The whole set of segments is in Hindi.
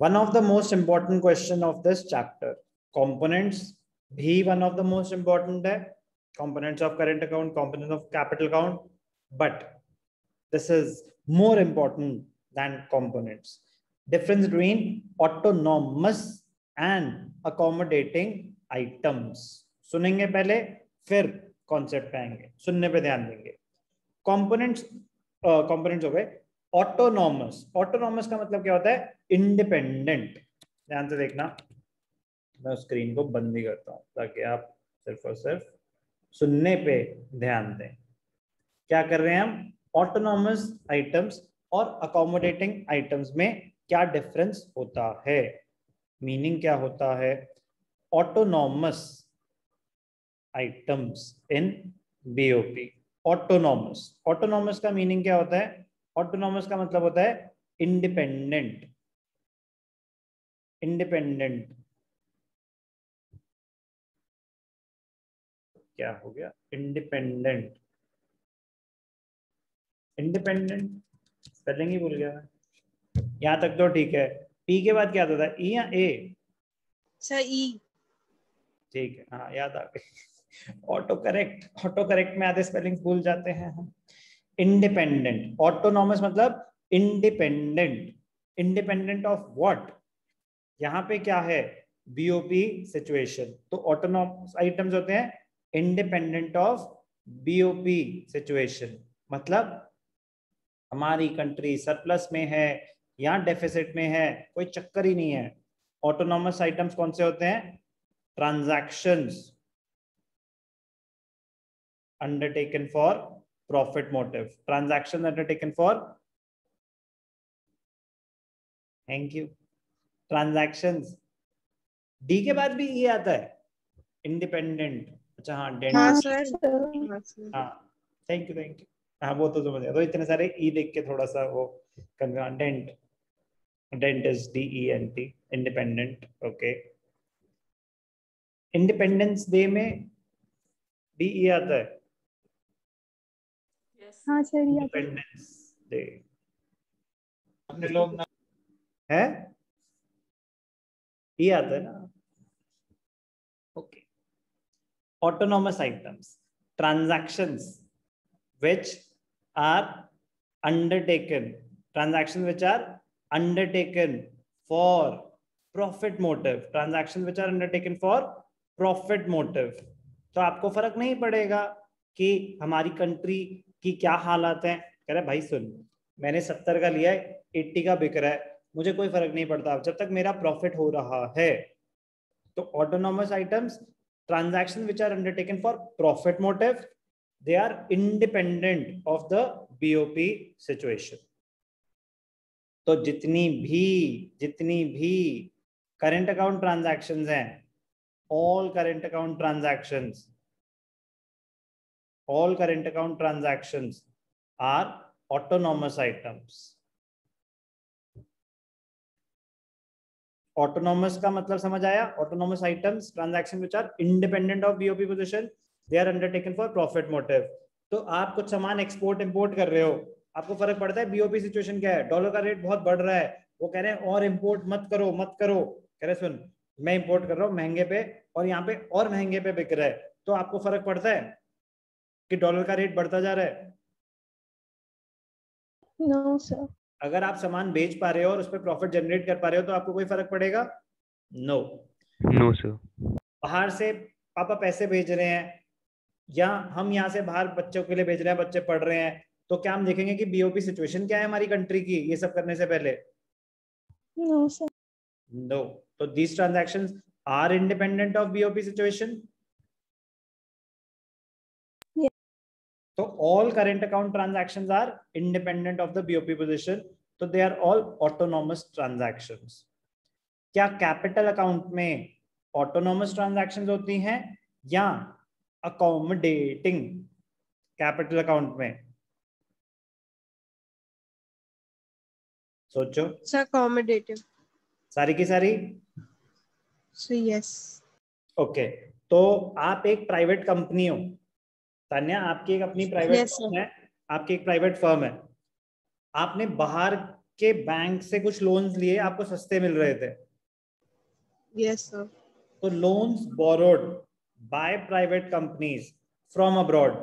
one of the most important question of this chapter components भी one of the most important है components of current account components of capital account but this is more important than components difference between autonomous and accommodating items सुनेंगे पहले फिर कॉन्सेप्ट आएंगे सुनने पे ध्यान देंगे कंपोनेंट्स कंपोनेंट्स हो गए ऑटोनॉमस ऑटोनॉमस का मतलब क्या होता है? इंडिपेंडेंट ध्यान से देखना। मैं स्क्रीन को बंद ही करता हूँ, ताकि आप सिर्फ़ और सिर्फ़ सुनने पे ध्यान दें। क्या कर रहे हैं हम? ऑटोनॉमस आइटम्स और अकोमोडेटिंग आइटम्स में क्या डिफरेंस होता है? मीनिंग क्या होता है? Autonomous items in BOP autonomous autonomous का मीनिंग क्या होता है? ऑटोनॉमस का मतलब होता है इंडिपेंडेंट इंडिपेंडेंट क्या हो गया? इंडिपेंडेंट इंडिपेंडेंट स्पेलिंग ही भूल गया यहाँ तक तो ठीक है। पी के बाद क्या आता था? ई या ए सर ई ठीक है। हाँ याद आ गई। ऑटो करेक्ट ऑटो करेक्ट में आधे स्पेलिंग भूल जाते हैं हम। इंडिपेंडेंट ऑटोनॉमस मतलब इंडिपेंडेंट इंडिपेंडेंट ऑफ़ व्हाट यहाँ पे क्या है? बीओपी सिचुएशन तो ऑटोनॉमस आइटम्स होते हैं इंडिपेंडेंट ऑफ़ बीओपी सिचुएशन मतलब हमारी कंट्री सरप्लस में है या डेफिसिट में है, कोई चक्कर ही नहीं है। ऑटोनॉमस आइटम्स कौन से होते हैं? Transactions undertaken for profit motive. Transaction undertaken for? Thank you. Transactions. D के बाद भी ये आता है. इंडिपेंडेंट अच्छा हाँ डेंट हाँ थैंक यू थैंक यू हाँ वो तो समझ गया। तो इतने सारे ई देख के थोड़ा सा वो dent dent is D E N T independent okay independence day में डी ई आता है. Independence day items transactions which are undertaken transactions which are undertaken for profit motive transaction which are undertaken for profit motive तो आपको फ़र्क नहीं पड़ेगा कि हमारी कंट्री कि क्या हालात है? कह रहे भाई सुन, मैंने सत्तर का लिया है, एट्टी का बिक रहा है, मुझे कोई फ़र्क नहीं पड़ता। जब तक मेरा प्रॉफिट हो रहा है तो autonomous items transaction which are undertaken for profit motive they are independent of the BOP situation तो जितनी भी जितनी भी करेंट अकाउंट ट्रांजैक्शंस हैं all current account transactions all current account transactions are autonomous items autonomous का मतलब समझ आया autonomous items transaction which are independent of BOP position they are undertaken for profit motive तो आप कुछ सामान एक्सपोर्ट इंपोर्ट कर रहे हो आपको फ़र्क पड़ता है बीओपी सिचुएशन क्या है डॉलर का रेट बहुत बढ़ रहा है वो कह रहे हैं और इंपोर्ट मत करो मत करो कह रहे सुन मैं इंपोर्ट कर रहा हूँ महँगे पे और यहाँ पे और महँगे पे बिक रहा है तो आपको फ़र्क पड़ता है कि डॉलर का रेट बढ़ता जा रहा है? नो no, सर अगर आप सामान बेच पा रहे हो और उस पर प्रॉफिट जनरेट कर पा रहे हो तो आपको कोई फ़र्क पड़ेगा? नो नो सर बाहर से पापा पैसे भेज रहे हैं या हम यहाँ से बाहर बच्चों के लिए भेज रहे हैं बच्चे पढ़ रहे हैं तो क्या हम देखेंगे कि बीओपी सिचुएशन क्या है हमारी कंट्री की ये सब करने से पहले? नो सर नो तो these transaction are independent of BOP situation तो all current account transaction are independent of the BOP position तो they are all autonomous transaction क्या कैपिटल अकाउंट में ऑटोनॉमस ट्रांजेक्शन होती हैं? या अकोमोडेटिंग कैपिटल अकाउंट में? सोचो। अकोमोडेटिव सारी की सारी? Yes so, okay yes. okay. तो आप एक प्राइवेट कंपनी हो। तान्या आपकी एक अपनी प्राइवेट Yes, फर्म है आपकी एक प्राइवेट फर्म है। आपने बाहर के बैंक से कुछ लोन्स लिए आपको सस्ते मिल रहे थे। Yes, sir. तो loans borrowed by private companies from abroad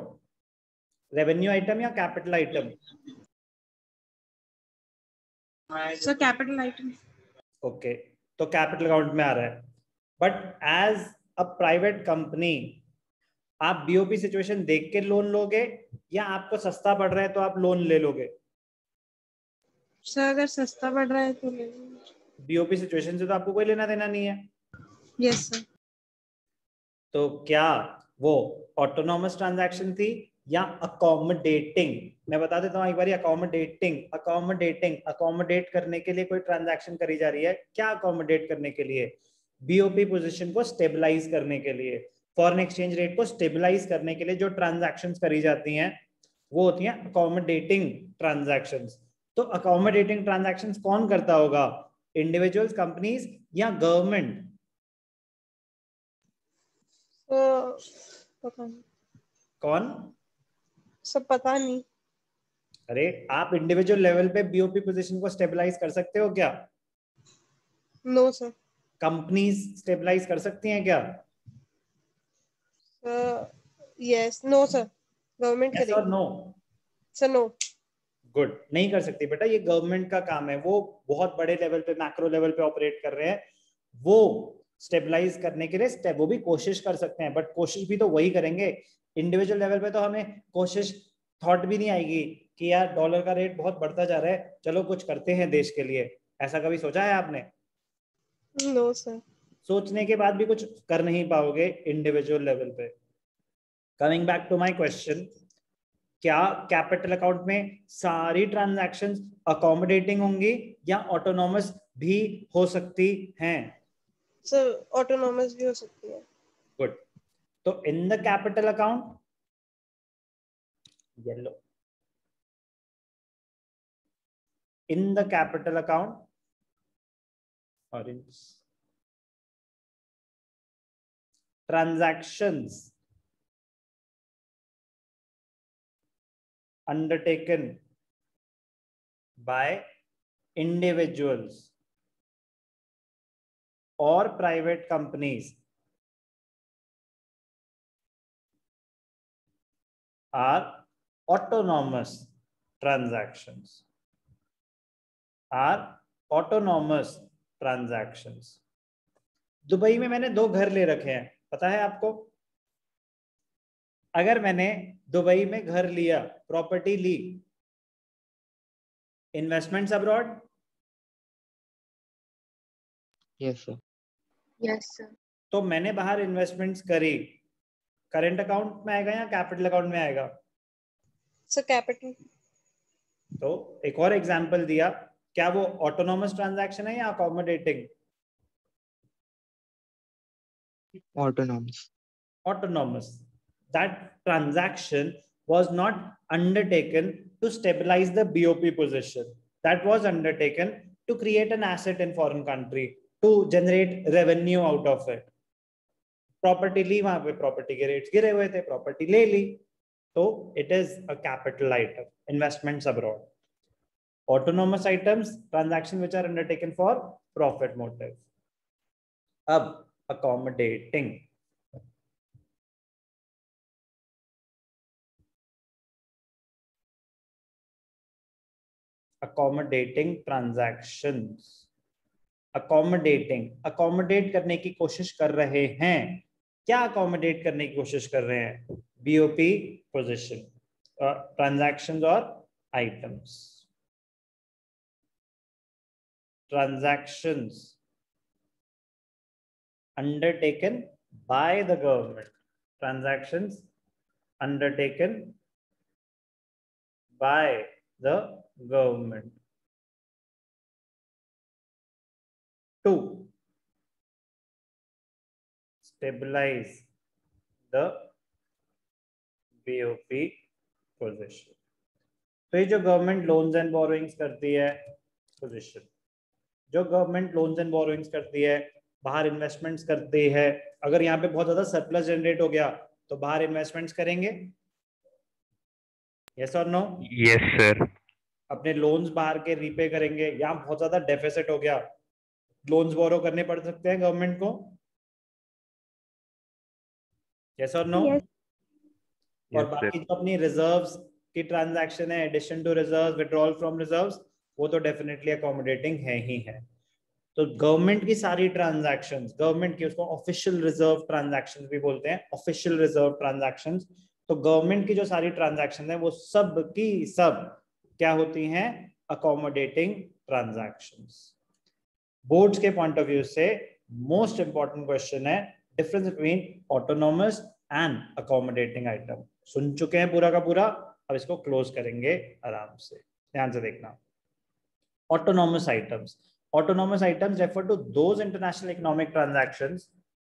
revenue item या capital item So capital item. Okay तो कैपिटल अकाउंट में आ रहा है। But as a private company आप बीओपी सिचुएशन देख के लोन लोगे या आपको सस्ता पड़ रहा है तो आप लोन ले लोगे? सर अगर सस्ता पड़ रहा है तो ले बीओपी सिचुएशन से तो आपको कोई लेना देना नहीं है। यस सर तो क्या वो ऑटोनॉमस ट्रांजैक्शन थी या अकोमोडेटिंग मैं बता देता हूँ एक बार अकोमोडेटिंग अकोमोडेटिंग अकोमोडेट करने के लिए कोई ट्रांजैक्शन करी जा रही है। क्या अकोमोडेट करने के लिए? बीओपी पोजीशन को स्टेबलाइज करने के लिए। फॉरेन एक्सचेंज रेट को स्टेबलाइज करने के लिए जो ट्रांजेक्शन करी जाती हैं वो होती हैं अकोमोडेटिंग ट्रांजैक्शन तो अकोमोडेटिंग ट्रांजैक्शन कौन करता होगा? इंडिविजुअल्स कंपनीज़ या गवर्नमेंट कौन? सब पता नहीं। अरे आप इंडिविजुअल लेवल पे बीओपी पोजीशन को स्टेबलाइज कर सकते हो क्या? नो सर कंपनीज़ स्टेबलाइज कर सकती हैं क्या? यस नो सर गवर्नमेंट करेगी। no? सर नो गुड नहीं कर सकती। बेटा ये गवर्नमेंट का काम है। वो बहुत बड़े लेवल पे मैक्रो लेवल पे ऑपरेट कर रहे हैं। वो स्टेबलाइज करने के लिए स्टेप वो भी कोशिश कर सकते हैं। बट कोशिश भी तो वही करेंगे। इंडिविजुअल लेवल पे तो हमें कोशिश थॉट भी नहीं आएगी कि यार डॉलर का रेट बहुत बढ़ता जा रहा है। चलो कुछ करते हैं देश के लिए। ऐसा कभी सोचा है आपने? नो no, सर सोचने के बाद भी कुछ कर नहीं पाओगे इंडिविजुअल लेवल पे। Coming back to my question क्या कैपिटल अकाउंट में सारी ट्रांजैक्शंस अकोमोडेटिंग होंगी या ऑटोनोमस भी हो सकती हैं? सर ऑटोनॉमस भी हो सकती है। गुड तो in the capital account yellow in the capital account orange transactions undertaken by individuals or private companies are autonomous transactions are autonomous transactions Dubai में मैंने दो घर ले रखे हैं पता है आपको? अगर मैंने दुबई में घर लिया प्रॉपर्टी ली इन्वेस्टमेंट्स अब्रॉड. Yes, sir. तो मैंने बाहर इन्वेस्टमेंट्स करी। करंट अकाउंट में आएगा या कैपिटल अकाउंट में आएगा? सर कैपिटल तो एक और एग्जांपल दिया। क्या वो ऑटोनॉमस ट्रांजैक्शन है या accommodating Autonomous. autonomous. That transaction was not undertaken to stabilize the BOP position. That was undertaken to create an asset in foreign country to generate revenue out of it. Property ली वहां पे प्रॉपर्टी के रेट्स गिरे हुए थे प्रॉपर्टी ले ली तो it is a capital item investments abroad autonomous items transaction which are undertaken for profit motive अब accommodating accommodating transactions accommodating accommodate करने की कोशिश कर रहे हैं क्या accommodate करने की कोशिश कर रहे हैं बीओपी पोजिशन ट्रांजैक्शंस और items transactions undertaken by the government transactions undertaken by the government to stabilize the BOP position तो ये जो गवर्नमेंट लोन्स एंड बोरोइंग्स करती है पोजीशन जो गवर्नमेंट लोन्स एंड बोरोइंग्स करती है बाहर इन्वेस्टमेंट्स करते हैं। अगर यहाँ पे बहुत ज़्यादा सरप्लस जनरेट हो गया तो बाहर इन्वेस्टमेंट्स करेंगे। यस और नो Yes, sir. अपने लोन्स बाहर के रीपे करेंगे। यहाँ बहुत ज़्यादा डेफिसिट हो गया। लोन्स बोरो करने पड़ सकते हैं गवर्नमेंट को? यस और नो और बाकी जो अपनी रिजर्व्स की ट्रांजैक्शन है addition to reserve withdrawal from reserves वो तो डेफिनेटली अकोमोडेटिंग है ही है। तो गवर्नमेंट की सारी ट्रांजैक्शन गवर्नमेंट की उसको ऑफिशियल रिज़र्व ट्रांजैक्शन भी बोलते हैं ऑफिशियल रिज़र्व ट्रांजैक्शन तो गवर्नमेंट की जो सारी ट्रांजैक्शन है, वो सब की सब क्या होती हैं? अकोमोडेटिंग ट्रांजैक्शन बोर्ड्स के पॉइंट ऑफ़ व्यू से मोस्ट इंपॉर्टेंट क्वेश्चन है difference between autonomous and accommodating item सुन चुके हैं पूरा का पूरा? अब इसको क्लोज करेंगे आराम से. ध्यान से देखना. Autonomous items. Autonomous items refer to those international economic transactions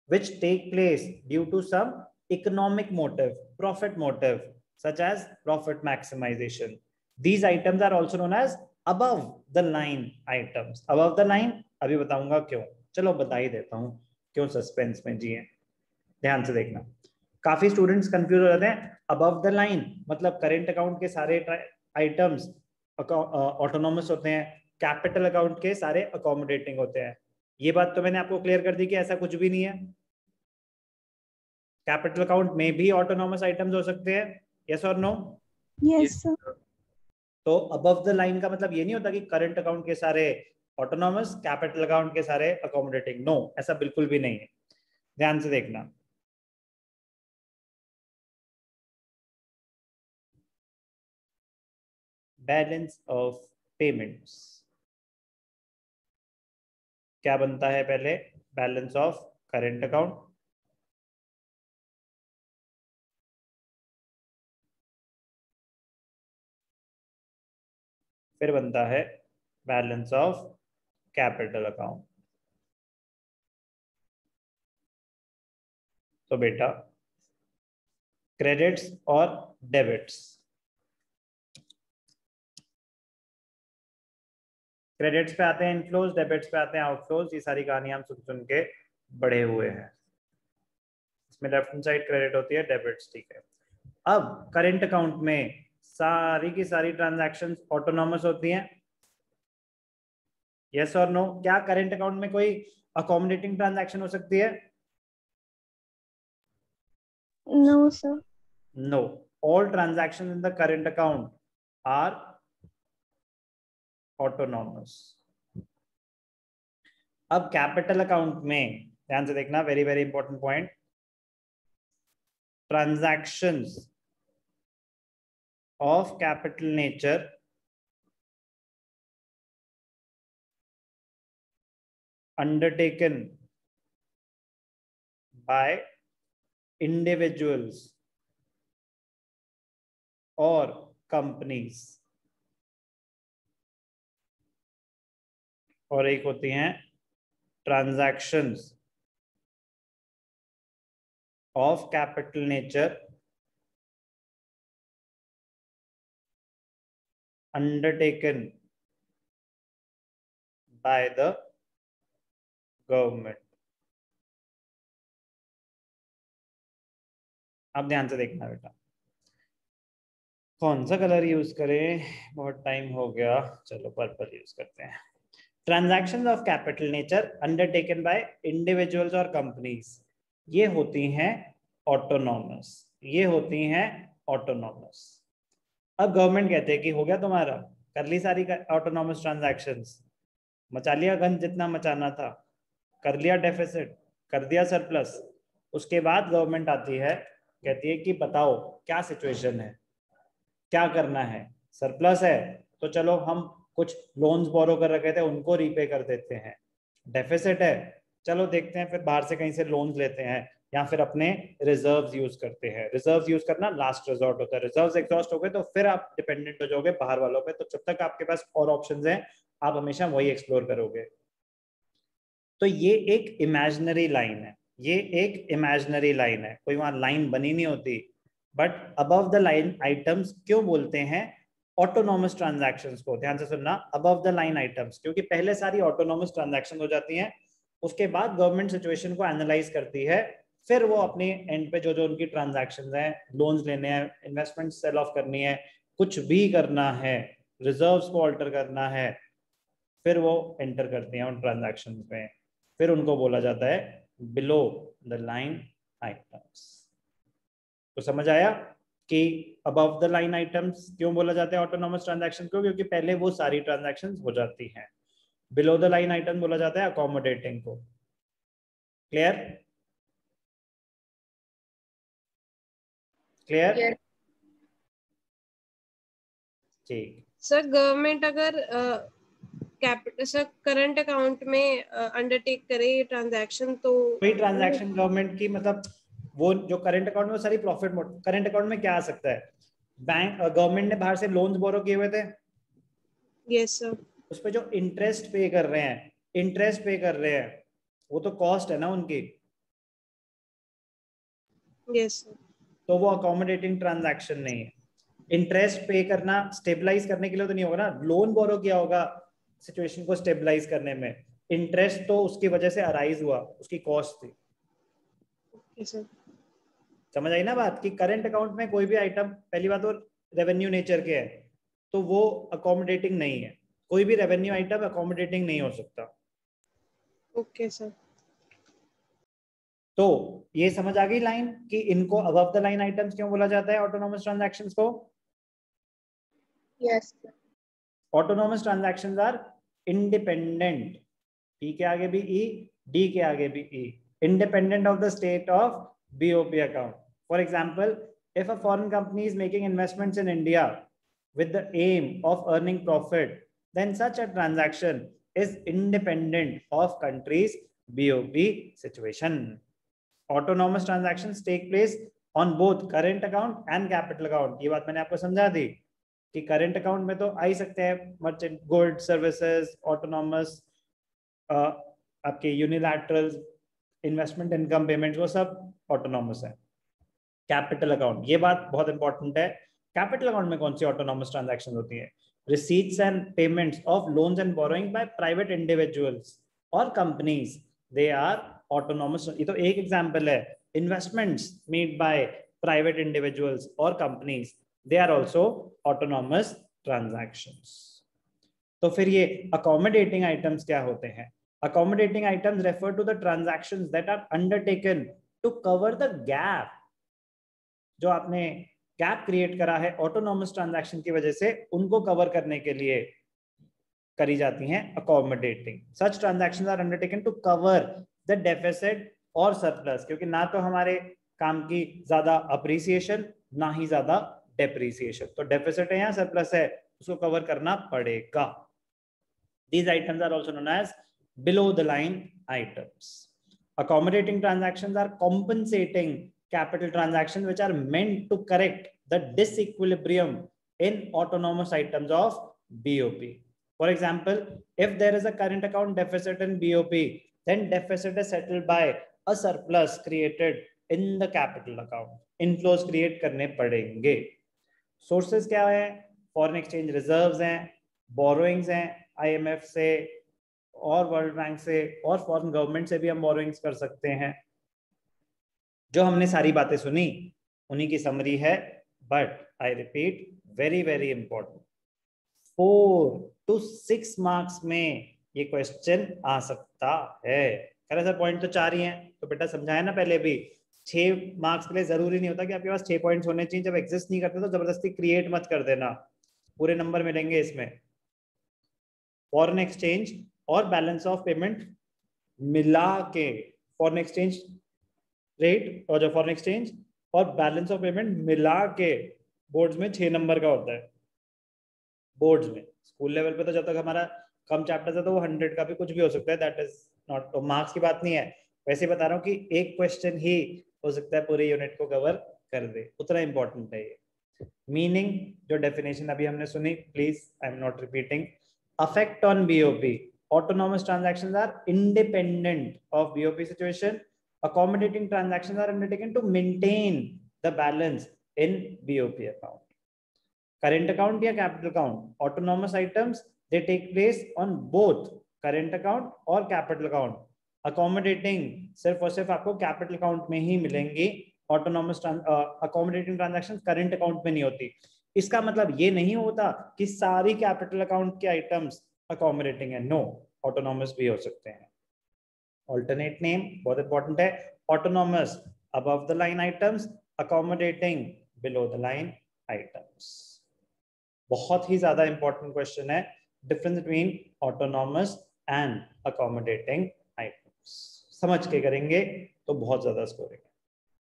which take place due to some economic motive profit motive such as profit maximization these items are also known as above the line items above the line अभी बताऊँगा क्यों चलो बता ही देता हूँ क्यों सस्पेंस में जिए ध्यान से देखना काफ़ी स्टूडेंट्स कंफ्यूज हो जाते हैं अबव द लाइन मतलब करेंट अकाउंट के सारे आइटम्स ऑटोनोमस होते हैं कैपिटल अकाउंट के सारे अकोमोडेटिंग होते हैं। ये बात तो मैंने आपको क्लियर कर दी कि ऐसा कुछ भी नहीं है। कैपिटल अकाउंट में भी ऑटोनोमस आइटम्स हो सकते हैं। यस और नो sir. तो अबव द लाइन का मतलब ये नहीं होता कि करंट अकाउंट के सारे ऑटोनॉमस कैपिटल अकाउंट के सारे अकोमोडेटिंग नो ऐसा बिल्कुल भी नहीं है। ध्यान से देखना। बैलेंस ऑफ़ पेमेंट्स क्या बनता है पहले? बैलेंस ऑफ़ करेंट अकाउंट फिर बनता है बैलेंस ऑफ़ कैपिटल अकाउंट तो बेटा क्रेडिट्स और डेबिट्स क्रेडिट्स पे आते हैं इनफ्लोज डेबिट्स पे आते हैं आउटफ्लोज ये सारी कहानी हम सुन सुन के बड़े हुए हैं। इसमें लेफ़्ट हैंड साइड क्रेडिट होती है डेबिट्स ठीक है। अब करंट अकाउंट में सारी की सारी ट्रांजैक्शंस ऑटोनॉमस होती हैं। यस और नो क्या करंट अकाउंट में कोई अकोमोडेटिंग ट्रांजैक्शन हो सकती है? No, sir. no. All transactions in the current account are autonomous अब कैपिटल अकाउंट में, ध्यान से देखना very very important point transactions of capital nature undertaken by individuals और कंपनीज़ और एक होती हैं transactions of capital nature undertaken by the government आप ध्यान से देखना बेटा। कौन सा कलर यूज़ करें? बहुत टाइम हो गया। चलो पर्पल यूज़ करते हैं। Transactions of capital nature undertaken by individuals और कंपनीज़ ये होती हैं ऑटोनॉमस ये होती हैं ऑटोनॉमस अब गवर्नमेंट कहते हैं कि हो गया तुम्हारा, कर ली सारी ऑटोनॉमस ट्रांजैक्शंस मचा लिया गंज जितना मचाना था, कर लिया डेफिसिट कर दिया सरप्लस उसके बाद गवर्नमेंट आती है, कहती है कि बताओ, क्या सिचुएशन है? क्या करना है? सरप्लस है तो चलो हम कुछ लोन्स बोरो कर रखे थे, उनको रीपे कर देते हैं। डेफिसिट है। चलो देखते हैं, फिर बाहर से कहीं से लोन्स लेते हैं, या फिर अपने रिजर्व्स यूज़ करते हैं। रिजर्व्स यूज़ करना लास्ट रिजॉर्ट होता है। रिजर्व्स एग्जॉस्ट हो गए तो फिर आप डिपेंडेंट हो जाओगे बाहर वालों पे। तो जब तक आपके पास और ऑप्शन हैं, आप हमेशा वही एक्सप्लोर करोगे। तो ये एक इमेजनरी लाइन है। ये एक इमेजनरी लाइन है। कोई वहाँ लाइन बनी नहीं होती। But above the line items क्यों बोलते हैं? ऑटोनॉमस ट्रांजैक्शंस को, ध्यान से सुनना अबव द लाइन आइटम्स क्योंकि पहले सारी ऑटोनॉमस ट्रांजैक्शन हो जाती हैं, उसके बाद गवर्नमेंट सिचुएशन को एनालाइज करती है, फिर वो अपने एंड पे जो जो उनकी ट्रांजैक्शन हैं लोन्स लेने हैं इन्वेस्टमेंट सेल ऑफ़ करनी है, कुछ भी करना है रिजर्व्स को ऑल्टर करना है, फिर वो एंटर करती हैं उन ट्रांजैक्शन में फिर उनको बोला जाता है बिलो द लाइन आइटम्स तो समझ आया? कि अबव द लाइन आइटम्स क्यों बोला जाता है ऑटोनॉमस ट्रांजैक्शन को? क्योंकि पहले वो सारी ट्रांजैक्शन हो जाती हैं। बिलो द लाइन आइटम बोला जाता है अकोमोडेटिंग को। क्लियर क्लियर ठीक। सर गवर्नमेंट अगर कैपिटल सर करंट अकाउंट में अंडरटेक करे ट्रांजैक्शन तो कोई ट्रांजैक्शन गवर्नमेंट की मतलब वो जो करंट अकाउंट में वो सारी प्रॉफिट करंट अकाउंट में क्या आ सकता है? बैंक गवर्नमेंट ने बाहर से लोन्स बोरो किए हुए थे? यस सर उस पे जो इंटरेस्ट पे कर रहे हैं इंटरेस्ट पे कर रहे हैं वो तो कॉस्ट है ना उनकी? यस सर तो वो अकोमोडेटिंग ट्रांजैक्शन नहीं है। इंटरेस्ट पे करना स्टेबलाइज करने के लिए तो नहीं होगा ना? लोन बोरो किया होगा सिचुएशन को स्टेबलाइज करने में। इंटरेस्ट तो उसकी वजह से अराइज हुआ उसकी कॉस्ट थी। ओके सर समझ आई ना बात कि करंट अकाउंट में कोई भी आइटम पहली बात तो रेवेन्यू नेचर के है तो वो अकोमोडेटिंग नहीं है। कोई भी रेवेन्यू आइटम अकोमोडेटिंग नहीं हो सकता। ओके सर तो ये समझ आ गई लाइन कि इनको अबव द लाइन आइटम्स क्यों बोला जाता है ऑटोनॉमस ट्रांजैक्शंस को? Yes autonomous transactions are independent ई के आगे भी ई डी के आगे भी ई independent of the state of BOP account. For example, if a foreign company is making investments in India with the aim of earning profit, then such a transaction is independent of country's BOP situation. Autonomous transactions take place on both current account and capital account. ये बात मैंने आपको समझा दी कि करंट अकाउंट में तो आ ही सकते हैं मर्चेंट गुड सर्विसेज़ ऑटोनॉमस आपके यूनिलैटरल इन्वेस्टमेंट इनकम पेमेंट वो सब ऑटोनॉमस है कैपिटल अकाउंट, ये बात बहुत इंपॉर्टेंट है। कैपिटल अकाउंट में कौन सी ऑटोनॉमस ट्रांजेक्शन होती है? Receipts and payments of loans and borrowing by private individuals और कंपनीज़ दे आर ऑटोनॉमस ये तो एक एग्ज़ाम्पल है। Investments made by private individuals और companies they are also autonomous transaction तो फिर ये अकोमोडेटिंग आइटम्स क्या होते हैं? Accommodating items refer to the transaction that are undertaken to cover the gap जो आपने गैप क्रिएट करा है ऑटोनॉमस ट्रांजैक्शन की वजह से, उनको कवर करने के लिए करी जाती हैं accommodating such transactions are undertaken to cover the deficit और सरप्लस क्योंकि ना तो हमारे काम की ज़्यादा अप्रिसिएशन ना ही ज़्यादा डेप्रिसिएशन तो डेफिसिट है या सरप्लस है, उसको कवर करना पड़ेगा. These items are also known as below the line items. Accommodating transactions are compensating capital transactions which are meant to correct the disequilibrium in autonomous items of BOP. For example, if there is a current account deficit in BOP, then deficit is settled by a surplus created in the capital account. Inflows create करने पड़ेंगे. Sources क्या है? Foreign exchange reserves हैं, borrowings हैं, IMF से और वर्ल्ड बैंक से और फॉरेन गवर्नमेंट से भी हम बोरोइंग्स कर सकते हैं जो हमने सारी बातें सुनी, उन्हीं की समरी है but I repeat very very important four two six marks में ये क्वेश्चन आ सकता है। कह सर पॉइंट तो चार ही हैं। तो बेटा समझाया ना पहले भी, छह मार्क्स के लिए ज़रूरी नहीं होता कि आपके पास छह पॉइंट्स होने चाहिए। जब एग्जिस्ट नहीं करते तो ज़बरदस्ती क्रिएट मत कर देना। पूरे नंबर मिलेंगे इसमें। फॉरन एक्सचेंज और बैलेंस ऑफ़ पेमेंट मिला के फॉरन एक्सचेंज रेट और जो फॉरेन एक्सचेंज और बैलेंस ऑफ़ पेमेंट मिला के बोर्ड्स में छह नंबर का होता है। बोर्ड्स में। स्कूल लेवल पे तो जब तक हमारा कम चैप्टर है तो वो हंड्रेड का भी कुछ भी हो सकता है। दैट इज़ नॉट तो मार्क्स की बात नहीं है। वैसे बता रहा हूँ कि एक क्वेश्चन ही हो सकता है पूरे यूनिट को कवर कर दे। उतना इंपॉर्टेंट है ये। मीनिंग जो डेफिनेशन अभी हमने सुनी please I am not repeating affect on BOP autonomous transactions are independent of BOP situation accommodating transactions are undertaken to maintain the balance in BOP account. Current account या capital account, autonomous items, they take place on both current account और capital account. Accommodating सिर्फ़ और सिर्फ़ आपको capital account में ही मिलेंगी autonomous uh, accommodating transactions current account में नहीं होती इसका मतलब ये नहीं होता कि सारी कैपिटल अकाउंट के आइटम्स अकोमोडेटिंग है नो ऑटोनॉमस भी हो सकते हैं ऑल्टरनेट नेम बहुत इंपॉर्टेंट है. Autonomous above the line items, accommodating, below the line items. बहुत ही ज़्यादा इंपॉर्टेंट क्वेश्चन है. Difference between autonomous and accommodating items समझ के करेंगे तो बहुत ज़्यादा स्कोरिंग